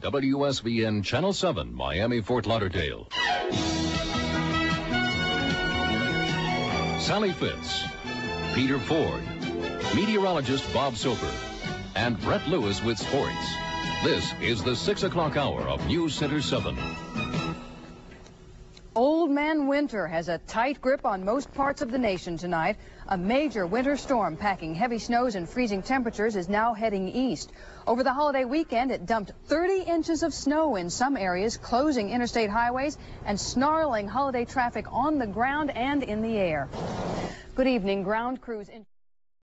WSVN Channel 7, Miami, Fort Lauderdale. Sally Fitz, Peter Ford, meteorologist Bob Soper, and Brett Lewis with sports. This is the 6 o'clock hour of News Center 7. Man Winter has a tight grip on most parts of the nation tonight. A major winter storm packing heavy snows and freezing temperatures is now heading east. Over the holiday weekend, it dumped 30 inches of snow in some areas, closing interstate highways and snarling holiday traffic on the ground and in the air. Good evening. Ground crews.